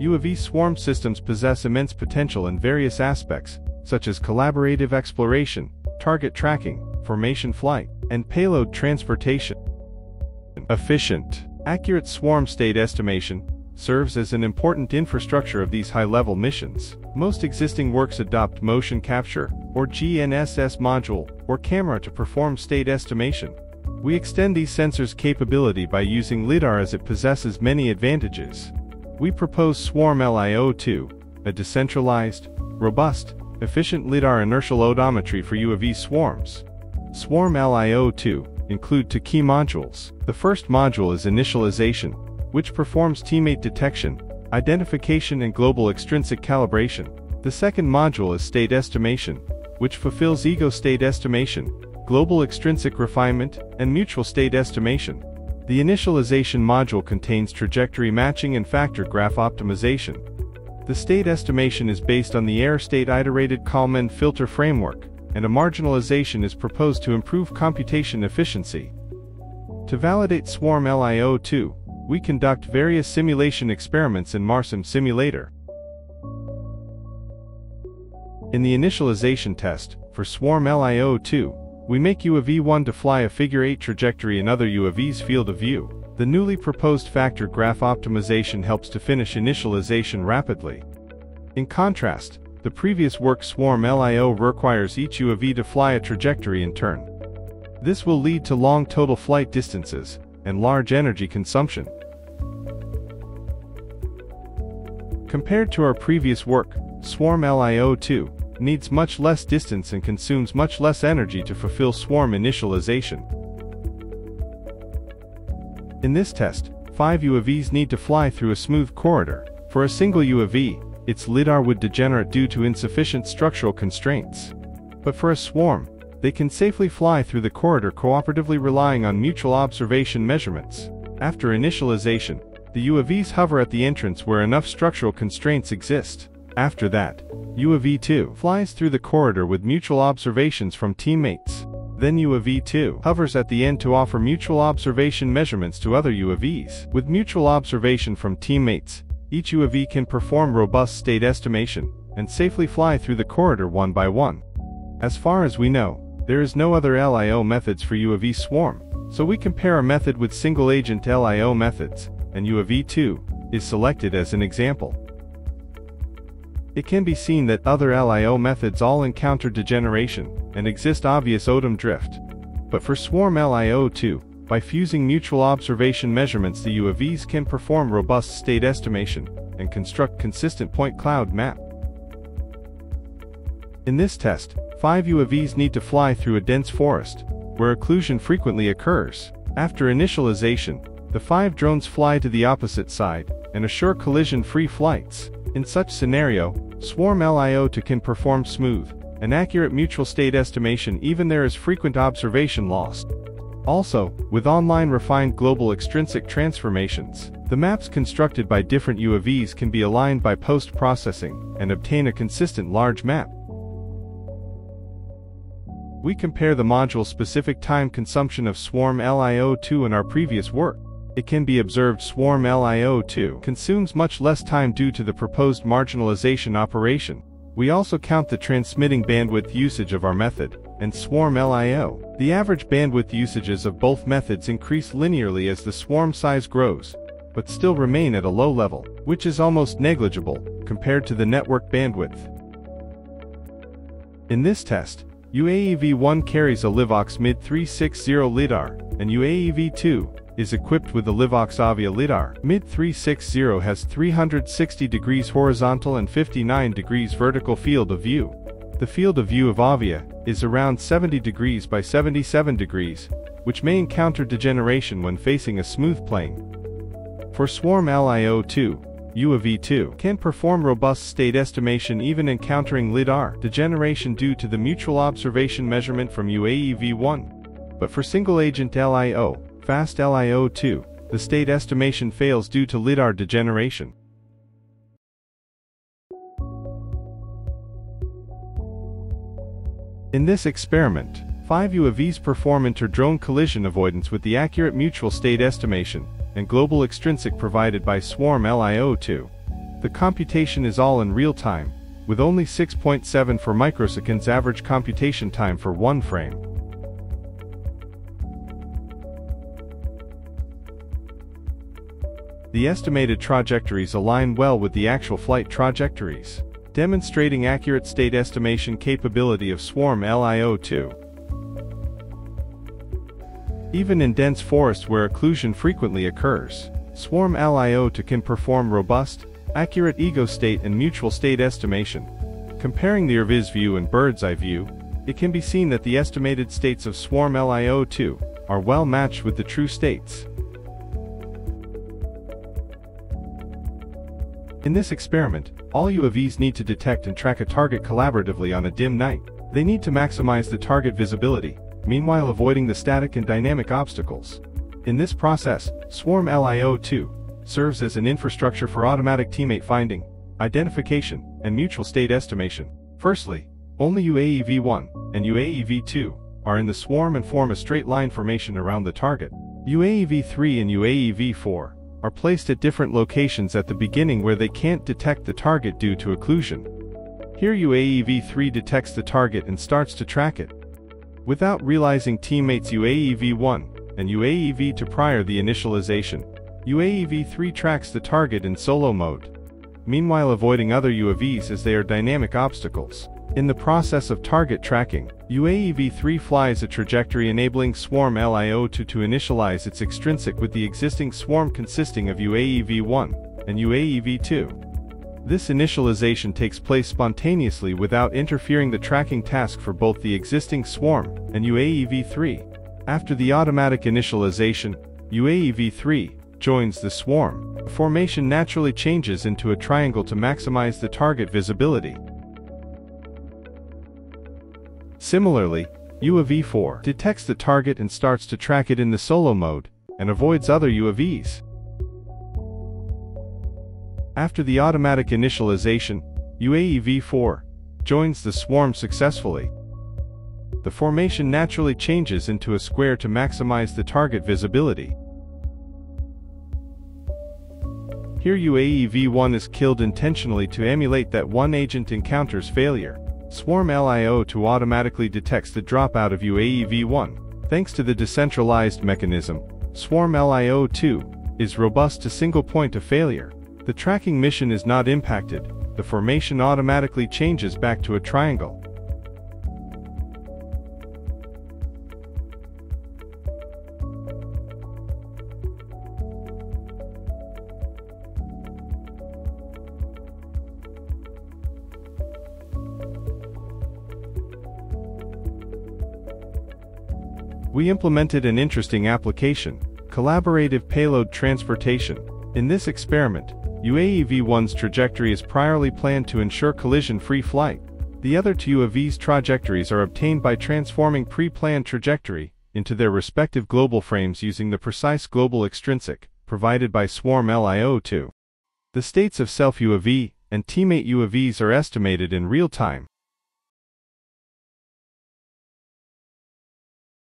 UAV swarm systems possess immense potential in various aspects, such as collaborative exploration, target tracking, formation flight, and payload transportation. Efficient, accurate swarm state estimation serves as an important infrastructure of these high-level missions. Most existing works adopt motion capture, or GNSS module, or camera to perform state estimation. We extend these sensors' capability by using LiDAR as it possesses many advantages. We propose Swarm LIO2, a decentralized, robust, efficient LiDAR inertial odometry for UAV swarms. Swarm LIO2 include two key modules. The first module is initialization, which performs teammate detection, identification and global extrinsic calibration. The second module is state estimation, which fulfills ego state estimation, global extrinsic refinement, and mutual state estimation. The initialization module contains trajectory matching and factor graph optimization. The state estimation is based on the error state iterated Kalman filter framework, and a marginalization is proposed to improve computation efficiency. To validate Swarm LIO2, we conduct various simulation experiments in MARSIM simulator. In the initialization test, for Swarm LIO2, we make UAV-1 to fly a figure-8 trajectory in other UAV's field of view. The newly proposed factor graph optimization helps to finish initialization rapidly. In contrast, the previous work Swarm LIO requires each UAV to fly a trajectory in turn. This will lead to long total flight distances and large energy consumption. Compared to our previous work, Swarm LIO2 needs much less distance and consumes much less energy to fulfill swarm initialization. In this test, 5 UAVs need to fly through a smooth corridor. For a single UAV, its LiDAR would degenerate due to insufficient structural constraints. But for a swarm, they can safely fly through the corridor cooperatively relying on mutual observation measurements. After initialization, the UAVs hover at the entrance where enough structural constraints exist. After that, UAV-2 flies through the corridor with mutual observations from teammates. Then UAV-2 hovers at the end to offer mutual observation measurements to other UAVs. With mutual observation from teammates, each UAV can perform robust state estimation and safely fly through the corridor one by one. As far as we know, there is no other LIO methods for UAV swarm, so we compare a method with single-agent LIO methods, and UAV-2 is selected as an example. It can be seen that other LIO methods all encounter degeneration and exist obvious odom drift. But for Swarm LIO2, by fusing mutual observation measurements the UAVs can perform robust state estimation and construct consistent point cloud map. In this test, 5 UAVs need to fly through a dense forest, where occlusion frequently occurs. After initialization, the 5 drones fly to the opposite side and assure collision-free flights. In such scenario, Swarm LIO2 can perform smooth and accurate mutual state estimation even there is frequent observation loss. Also, with online refined global extrinsic transformations, the maps constructed by different UAVs can be aligned by post-processing and obtain a consistent large map. We compare the module-specific time consumption of Swarm LIO2 in our previous work it can be observed Swarm LIO2 consumes much less time due to the proposed marginalization operation. We also count the transmitting bandwidth usage of our method, and Swarm LIO. The average bandwidth usages of both methods increase linearly as the swarm size grows, but still remain at a low level, which is almost negligible, compared to the network bandwidth. In this test, UAV-1 carries a Livox MID-360 LiDAR, and UAV-2 is equipped with the Livox Avia LiDAR. MID360 has 360 degrees horizontal and 59 degrees vertical field of view. The field of view of Avia is around 70 degrees by 77 degrees, which may encounter degeneration when facing a smooth plane. For Swarm LIO2, UAV2 can perform robust state estimation even encountering LiDAR degeneration due to the mutual observation measurement from UAV1. But for single-agent LIO, Fast LIO2, the state estimation fails due to LiDAR degeneration. In this experiment, five UAVs perform inter-drone collision avoidance with the accurate mutual state estimation and global extrinsic provided by Swarm LIO2. The computation is all in real time, with only 6.7 for microseconds average computation time for one frame. The estimated trajectories align well with the actual flight trajectories, demonstrating accurate state estimation capability of swarm LIO2. Even in dense forests where occlusion frequently occurs, swarm LIO2 can perform robust, accurate ego state and mutual state estimation. Comparing the RViz view and bird's eye view, it can be seen that the estimated states of swarm LIO2 are well matched with the true states. In this experiment, all UAVs need to detect and track a target collaboratively on a dim night. They need to maximize the target visibility, meanwhile avoiding the static and dynamic obstacles. In this process, Swarm LIO2 serves as an infrastructure for automatic teammate finding, identification, and mutual state estimation. Firstly, only UAV-1 and UAV-2 are in the swarm and form a straight line formation around the target. UAV-3 and UAV-4 are placed at different locations at the beginning where they can't detect the target due to occlusion. Here UAV-3 detects the target and starts to track it. Without realizing teammates UAV-1 and UAV-2 prior the initialization, UAV-3 tracks the target in solo mode, meanwhile avoiding other UAVs as they are dynamic obstacles. In the process of target tracking, UAV-3 flies a trajectory enabling Swarm LIO2 to initialize its extrinsic with the existing swarm consisting of UAV-1 and UAV-2. This initialization takes place spontaneously without interfering the tracking task for both the existing swarm and UAV-3. After the automatic initialization, UAV-3 joins the swarm. The formation naturally changes into a triangle to maximize the target visibility. Similarly, UAV-4 detects the target and starts to track it in the solo mode, and avoids other UAVs. After the automatic initialization, UAV-4 joins the swarm successfully. The formation naturally changes into a square to maximize the target visibility. Here UAV-1 is killed intentionally to emulate that one agent encounters failure. Swarm LIO2 automatically detects the dropout of UAV-1. Thanks to the decentralized mechanism, Swarm LIO2 is robust to single point of failure. The tracking mission is not impacted, the formation automatically changes back to a triangle. We implemented an interesting application, collaborative payload transportation. In this experiment, UAV-1's trajectory is priorly planned to ensure collision-free flight. The other two UAV's trajectories are obtained by transforming pre-planned trajectory into their respective global frames using the precise global extrinsic provided by Swarm LIO2. The states of self-UAV and teammate UAVs are estimated in real time.